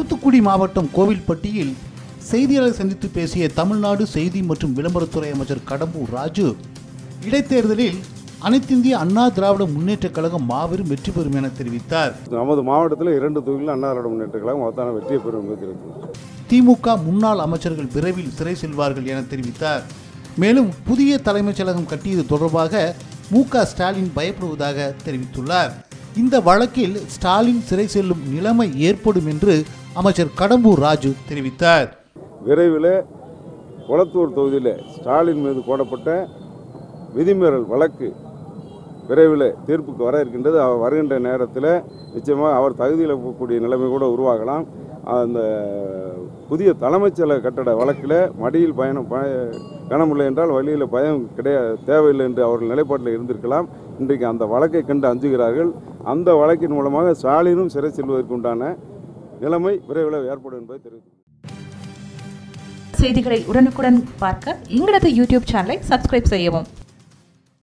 தூத்துக்குடி மாவட்டம் கோவில்பட்டியில் செய்தியாளர் சந்தித்து பேசிய தமிழ்நாடு செய்தி மற்றும் விளம்பரத்துறை அமைச்சர் கடம்பூர் ராஜு இடைத்தேர்தலில் அனைத்திந்திய அண்ணா திராவிட முன்னேற்றக் கழகம் மாபெரும் வெற்றி பெறும் என தெரிவித்தார். நமது மாவட்டத்தில் இரண்டு தொகுதிகளில் அண்ணா திராவிட முன்னேற்ற கழகம் மகத்தான வெற்றியை பெறும் திமுக முன்னாள் அமைச்சர்கள் விரைவில் சிறை செல்வார்கள் என தெரிவித்தார். மேலும் புதிய தலைமைச் செயலகம் கட்டியது தொடர்பாக மு க ஸ்டாலின் பயப்படுவதாக தெரிவித்துள்ளார். இந்த வழக்கில் ஸ்டாலின் சிறை செல்லும் நிலைமை ஏற்படும் என்று அமைச்சர் கடம்பூர் ராஜு தெரிவித்தார். விரைவில் குளத்தூர் தொகுதியில் ஸ்டாலின் மீது போடப்பட்ட விதிமீறல் வழக்கு விரைவில் தீர்ப்புக்கு வர இருக்கின்றது. அவர் வருகின்ற நேரத்தில் நிச்சயமாக அவர் தகுதியில் போகக்கூடிய நிலைமை கூட உருவாகலாம். அந்த புதிய தலைமைச் செயலக கட்டட வழக்கில் மடியில் பயணம் பய கனமில்லை என்றால் வழியில் பயம் கிடையாது தேவையில்லை என்று அவர்கள் நிலைப்பாட்டில் இருந்திருக்கலாம். இன்றைக்கு அந்த வழக்கை கண்டு அஞ்சுகிறார்கள். அந்த வழக்கின் மூலமாக ஸ்டாலினும் சிறை செல்வதற்கு உண்டான நிலைமை விரைவில் ஏற்படும் என்பதை தெரிவித்துள்ளது செய்திகளை உடனுக்குடன் பார்க்க எங்களது யூடியூப் சேனலை சப்ஸ்கிரைப் செய்யவும்.